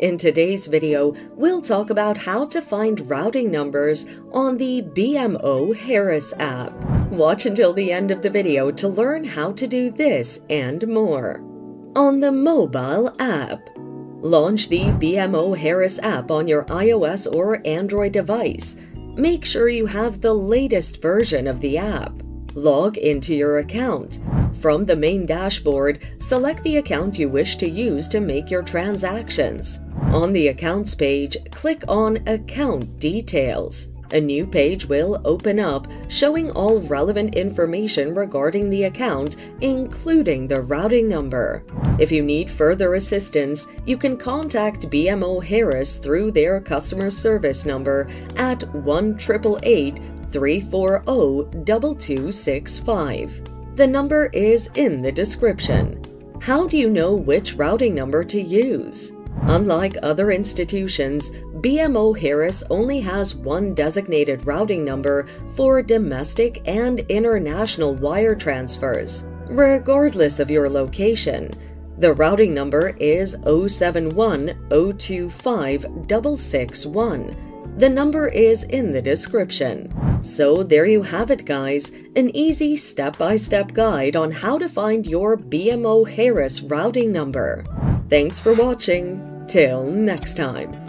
In today's video, we'll talk about how to find routing numbers on the BMO Harris app. Watch until the end of the video to learn how to do this and more. On the mobile app, launch the BMO Harris app on your iOS or Android device. Make sure you have the latest version of the app. Log into your account. From the main dashboard, select the account you wish to use to make your transactions. On the Accounts page, click on Account Details. A new page will open up showing all relevant information regarding the account, including the routing number. If you need further assistance, you can contact BMO Harris through their customer service number at 1 340 2265. The number is in the description. How do you know which routing number to use? Unlike other institutions, BMO Harris only has one designated routing number for domestic and international wire transfers, regardless of your location. The routing number is 071 025 661. The number is in the description. So there you have it guys, an easy step-by-step guide on how to find your BMO Harris routing number. Thanks for watching, till next time.